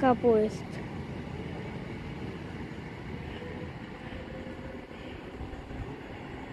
capô extra.